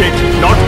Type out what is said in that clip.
not